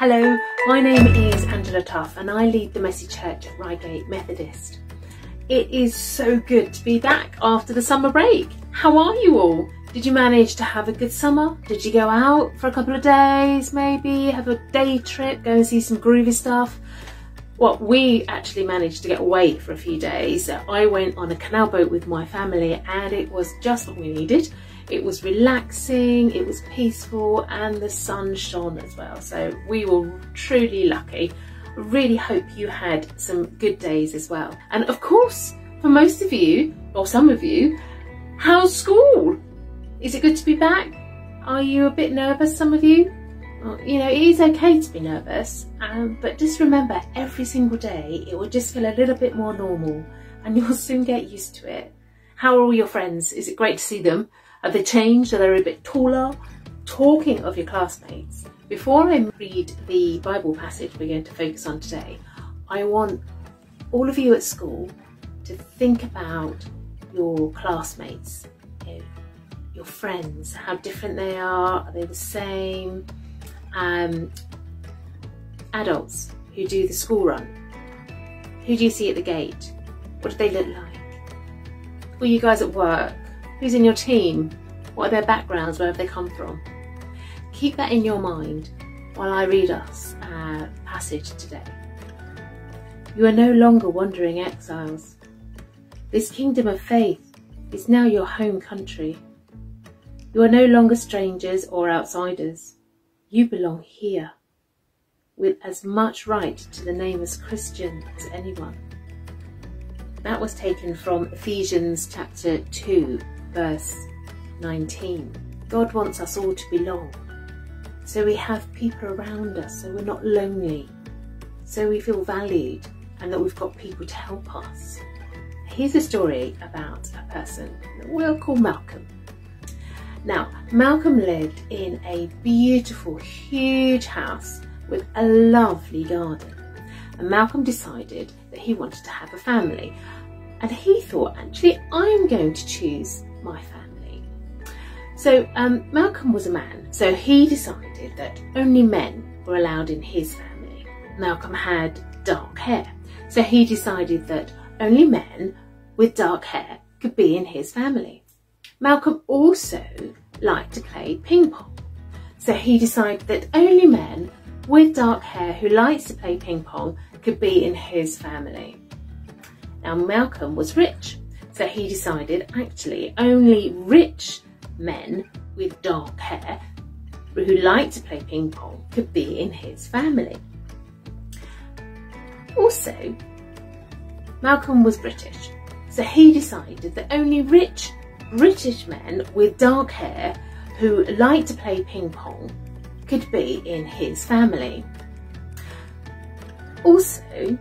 Hello, my name is Angela Tuff and I lead the Messy Church at Reigate Methodist. It is so good to be back after the summer break. How are you all? Did you manage to have a good summer? Did you go out for a couple of days maybe, have a day trip, go and see some groovy stuff? Well, we actually managed to get away for a few days. I went on a canal boat with my family and it was just what we needed. It was relaxing, it was peaceful, and the sun shone as well. So we were truly lucky. Really hope you had some good days as well. And of course, for most of you, or some of you, how's school? Is it good to be back? Are you a bit nervous, some of you? You know, it is okay to be nervous, um, but just remember every single day it will just feel a little bit more normal and you'll soon get used to it. How are all your friends? Is it great to see them? Have they changed? Are they a bit taller? Talking of your classmates, before I read the Bible passage we're going to focus on today, I want all of you at school to think about your classmates, you know, your friends, how different they are, are they the same? Um, adults who do the school run, who do you see at the gate? What do they look like? All you guys at work, Who's in your team? What are their backgrounds? Where have they come from? Keep that in your mind while I read us our passage today. You are no longer wandering exiles. This kingdom of faith is now your home country. You are no longer strangers or outsiders. You belong here with as much right to the name as Christian as anyone. That was taken from Ephesians chapter 2, verse 19. God wants us all to belong. So we have people around us, so we're not lonely. So we feel valued and that we've got people to help us. Here's a story about a person that we'll call Malcolm. Now, Malcolm lived in a beautiful, huge house with a lovely garden. And Malcolm decided that he wanted to have a family. And he thought, actually, I'm going to choose my family. So um, Malcolm was a man, so he decided that only men were allowed in his family. Malcolm had dark hair, so he decided that only men with dark hair could be in his family. Malcolm also liked to play ping pong, so he decided that only men with dark hair who likes to play ping pong could be in his family. Now Malcolm was rich, so he decided actually only rich men with dark hair who liked to play ping pong could be in his family. Also, Malcolm was British, so he decided that only rich British men with dark hair who like to play ping pong could be in his family. Also,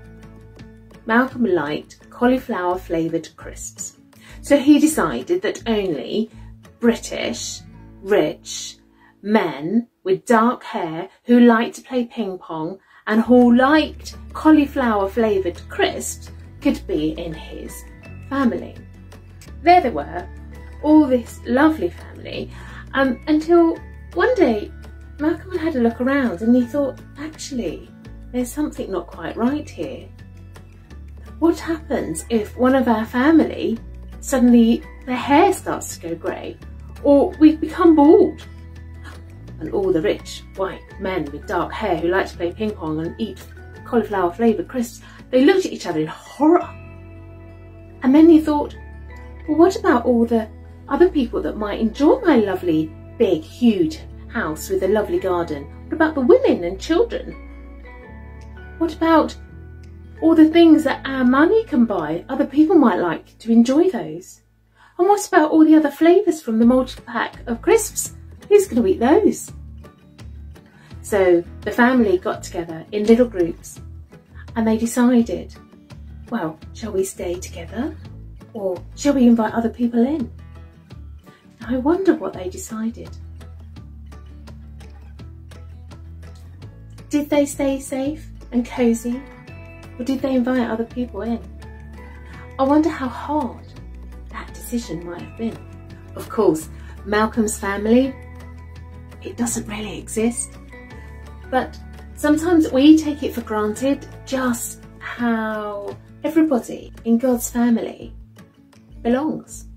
Malcolm liked cauliflower flavoured crisps. So he decided that only British, rich men with dark hair who liked to play ping pong and who liked cauliflower flavoured crisps could be in his family. There they were, all this lovely family, um, until one day Malcolm had a look around and he thought, actually, there's something not quite right here. What happens if one of our family suddenly their hair starts to go grey or we become bald? And all the rich white men with dark hair who like to play ping pong and eat cauliflower flavoured crisps, they looked at each other in horror. And then he thought, well, what about all the other people that might enjoy my lovely, big, huge house with a lovely garden? What about the women and children? What about all the things that our money can buy, other people might like to enjoy those. And what about all the other flavours from the multi-pack of crisps? Who's going to eat those? So the family got together in little groups and they decided, well, shall we stay together or shall we invite other people in? I wonder what they decided. Did they stay safe and cosy or did they invite other people in? I wonder how hard that decision might have been. Of course, Malcolm's family, it doesn't really exist. But Sometimes we take it for granted just how everybody in God's family belongs.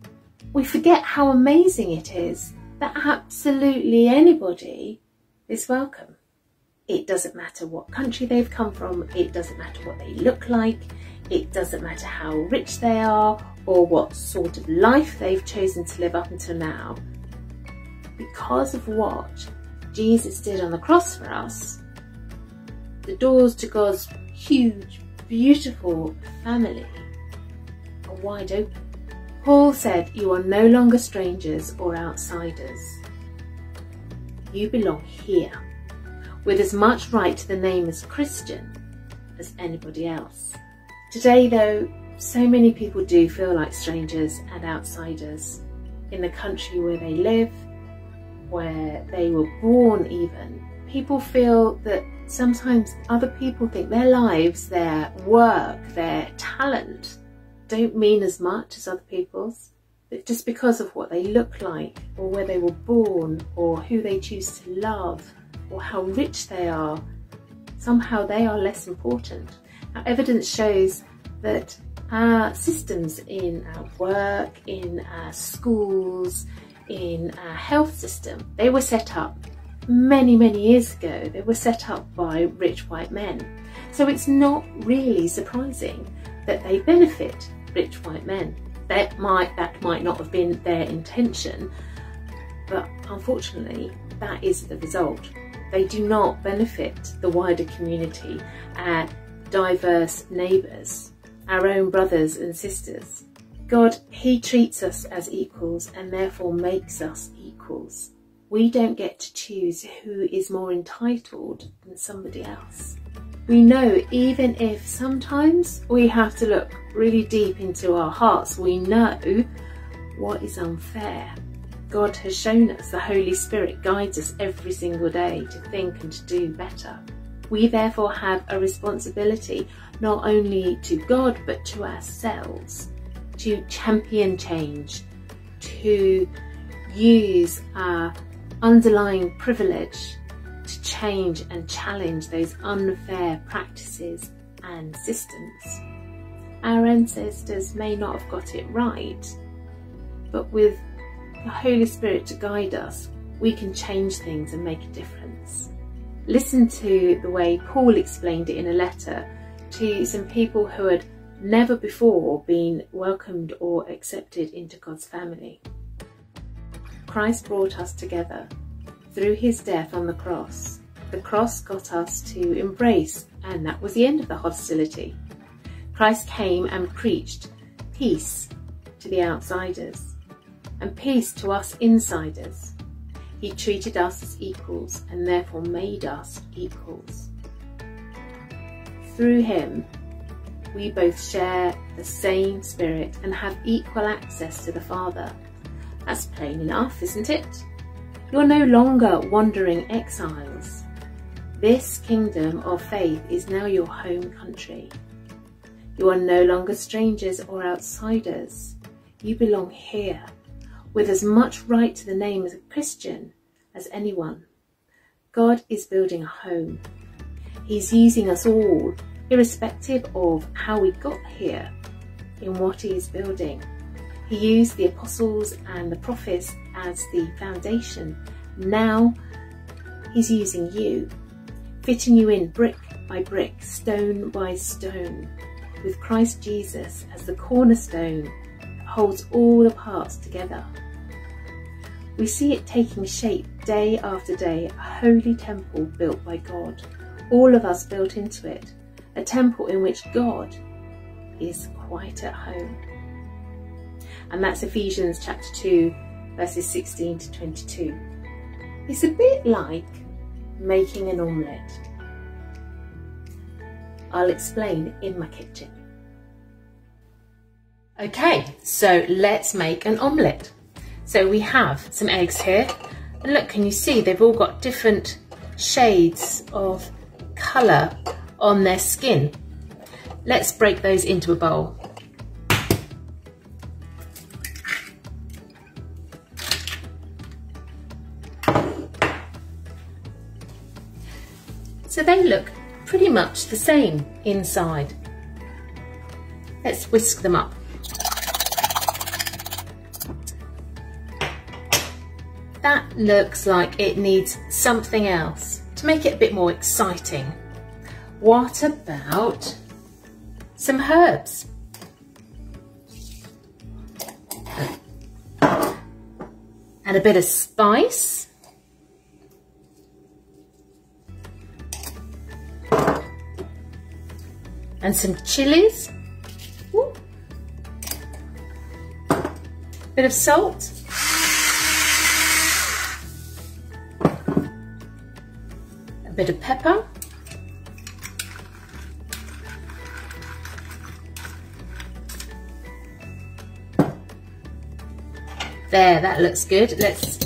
We forget how amazing it is that absolutely anybody is welcome. It doesn't matter what country they've come from, it doesn't matter what they look like, it doesn't matter how rich they are or what sort of life they've chosen to live up until now. Because of what Jesus did on the cross for us, the doors to God's huge, beautiful family are wide open. Paul said, You are no longer strangers or outsiders. You belong here, with as much right to the name as Christian as anybody else. Today, though, so many people do feel like strangers and outsiders in the country where they live, where they were born, even. People feel that sometimes other people think their lives, their work, their talent don't mean as much as other people's. Just because of what they look like, or where they were born, or who they choose to love, or how rich they are, somehow they are less important. Now, evidence shows that our systems in our work, in our schools, in our health system, they were set up many, many years ago. They were set up by rich white men. So it's not really surprising that they benefit rich white men. That might, that might not have been their intention, but unfortunately, that is the result. They do not benefit the wider community, our diverse neighbours, our own brothers and sisters. God, He treats us as equals and therefore makes us equals. We don't get to choose who is more entitled than somebody else. We know even if sometimes we have to look really deep into our hearts, we know what is unfair. God has shown us the Holy Spirit guides us every single day to think and to do better. We therefore have a responsibility not only to God but to ourselves to champion change, to use our underlying privilege to change and challenge those unfair practices and systems. Our ancestors may not have got it right, but with the Holy Spirit to guide us, we can change things and make a difference. Listen to the way Paul explained it in a letter to some people who had never before been welcomed or accepted into God's family. Christ brought us together through his death on the cross. The cross got us to embrace, and that was the end of the hostility. Christ came and preached peace to the outsiders and peace to us insiders. He treated us as equals and therefore made us equals. Through him, we both share the same Spirit and have equal access to the Father. That's plain enough, isn't it? You're no longer wandering exiles. This kingdom of faith is now your home country. You are no longer strangers or outsiders. You belong here, with as much right to the name as a Christian as anyone. God is building a home. He's using us all irrespective of how we got here in what he is building. He used the apostles and the prophets as the foundation. Now he's using you, fitting you in brick by brick, stone by stone, with Christ Jesus as the cornerstone that holds all the parts together. We see it taking shape day after day, a holy temple built by God, all of us built into it, a temple in which God is quite at home. And that's Ephesians chapter 2, verses 16 to 22. It's a bit like making an omelette. I'll explain in my kitchen. Okay, so let's make an omelette. So we have some eggs here. And look, can you see they've all got different shades of colour on their skin. Let's break those into a bowl. So they look pretty much the same inside. Let's whisk them up. That looks like it needs something else to make it a bit more exciting. What about some herbs? And a bit of spice. And some chilies. Ooh. Bit of salt. Bit of pepper. There, that looks good. Let's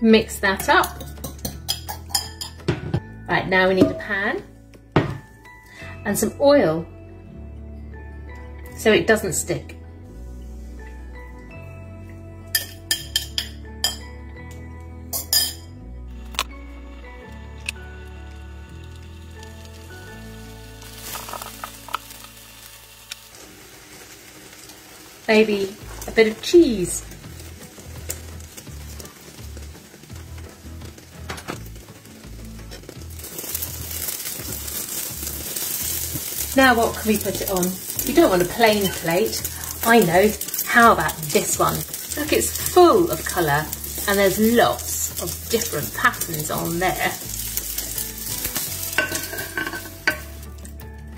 mix that up. Right, now we need a pan and some oil so it doesn't stick. Maybe a bit of cheese. Now what can we put it on? You don't want a plain plate. I know. How about this one? Look, it's full of colour and there's lots of different patterns on there.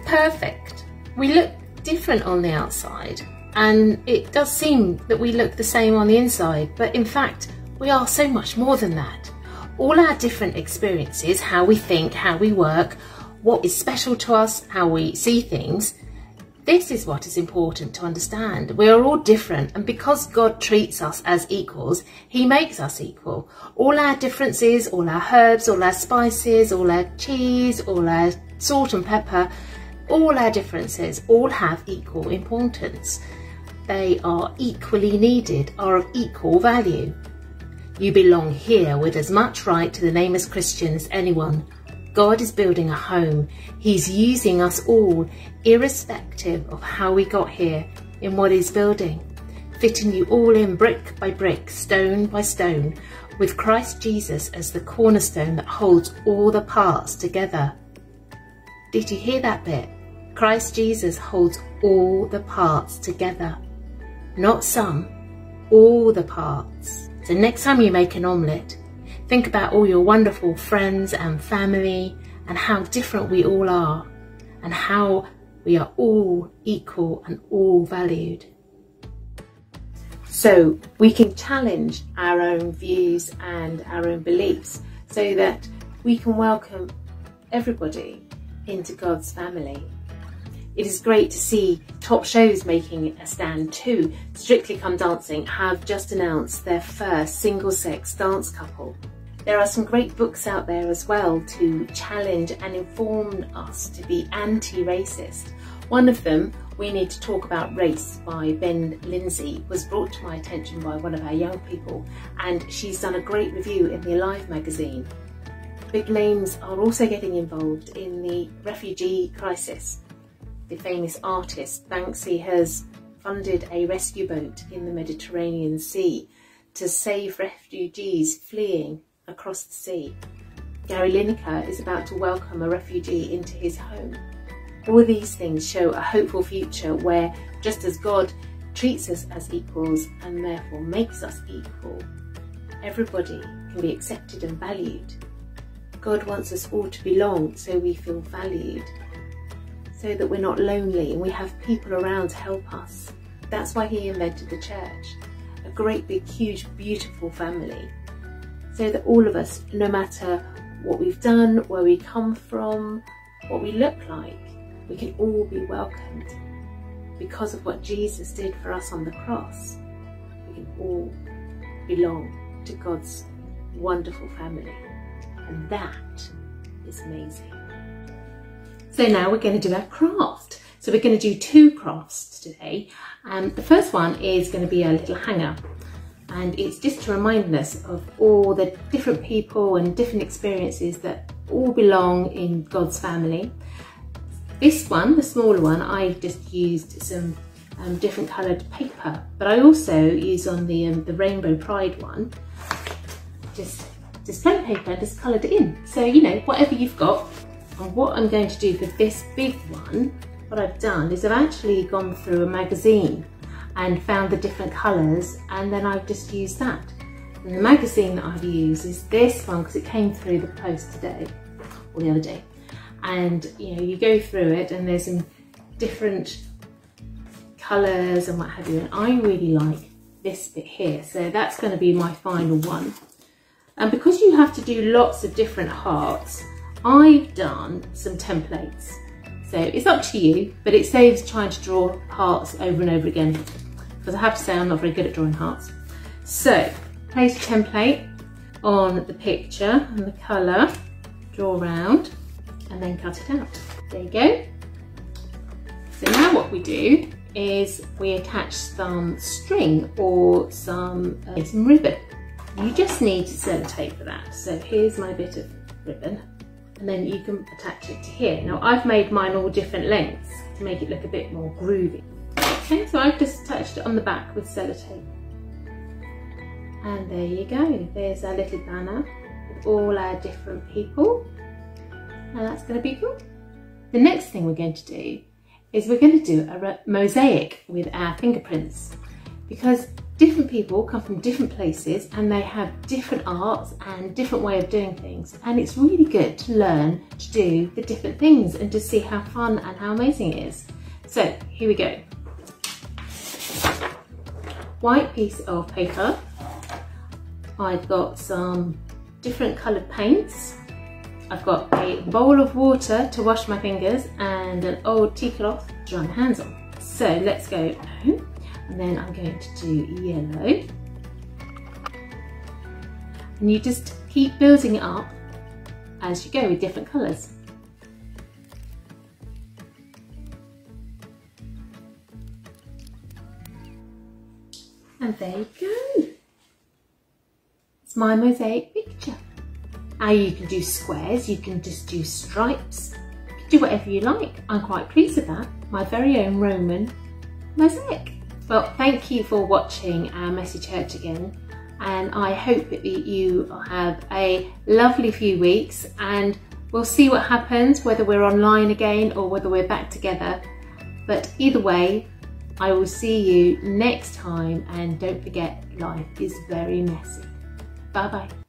Perfect. We look different on the outside and it does seem that we look the same on the inside, but in fact, we are so much more than that. All our different experiences, how we think, how we work, what is special to us, how we see things, this is what is important to understand. We are all different, and because God treats us as equals, He makes us equal. All our differences, all our herbs, all our spices, all our cheese, all our salt and pepper, all our differences all have equal importance they are equally needed, are of equal value. You belong here with as much right to the name as Christian as anyone. God is building a home. He's using us all, irrespective of how we got here, in what He's building, fitting you all in brick by brick, stone by stone, with Christ Jesus as the cornerstone that holds all the parts together. Did you hear that bit? Christ Jesus holds all the parts together not some, all the parts. So next time you make an omelette, think about all your wonderful friends and family and how different we all are and how we are all equal and all valued. So we can challenge our own views and our own beliefs so that we can welcome everybody into God's family it is great to see top shows making a stand too. Strictly Come Dancing have just announced their first single-sex dance couple. There are some great books out there as well to challenge and inform us to be anti-racist. One of them, We Need to Talk About Race by Ben Lindsay, was brought to my attention by one of our young people and she's done a great review in the Alive magazine. Big names are also getting involved in the refugee crisis the famous artist Banksy has funded a rescue boat in the Mediterranean Sea to save refugees fleeing across the sea. Gary Lineker is about to welcome a refugee into his home. All these things show a hopeful future where, just as God treats us as equals and therefore makes us equal, everybody can be accepted and valued. God wants us all to belong so we feel valued so that we're not lonely and we have people around to help us. That's why he invented the church, a great big huge beautiful family, so that all of us, no matter what we've done, where we come from, what we look like, we can all be welcomed because of what Jesus did for us on the cross. We can all belong to God's wonderful family and that is amazing. So now we're going to do our craft. So we're going to do two crafts today. Um, the first one is going to be a little hanger and it's just to remind us of all the different people and different experiences that all belong in God's family. This one, the smaller one, I just used some um, different coloured paper, but I also use on the, um, the Rainbow Pride one, just, plain paper, just coloured it in. So, you know, whatever you've got, and what I'm going to do for this big one, what I've done is I've actually gone through a magazine and found the different colours and then I've just used that. And the magazine that I've used is this one because it came through the post today or the other day. And you know, you go through it and there's some different colours and what have you. And I really like this bit here. So that's going to be my final one. And because you have to do lots of different hearts, I've done some templates. So it's up to you, but it saves trying to draw hearts over and over again. Because I have to say I'm not very good at drawing hearts. So place a template on the picture and the colour, draw around and then cut it out. There you go. So now what we do is we attach some string or some, uh, some ribbon. You just need sellotape for that. So here's my bit of ribbon and then you can attach it to here. Now I've made mine all different lengths to make it look a bit more groovy. Okay, so I've just attached it on the back with sellotape. And there you go, there's our little banner with all our different people. And that's gonna be cool. The next thing we're going to do is we're going to do a mosaic with our fingerprints because different people come from different places and they have different arts and different way of doing things and it's really good to learn to do the different things and to see how fun and how amazing it is. So here we go. White piece of paper. I've got some different coloured paints I've got a bowl of water to wash my fingers and an old tea cloth to dry my hands on. So let's go home then I'm going to do yellow. And you just keep building it up as you go with different colours. And there you go. It's my mosaic picture. Now you can do squares, you can just do stripes, do whatever you like. I'm quite pleased with that. My very own Roman mosaic. Well, thank you for watching our Messy Church again. And I hope that you have a lovely few weeks and we'll see what happens, whether we're online again or whether we're back together. But either way, I will see you next time and don't forget life is very messy. Bye bye.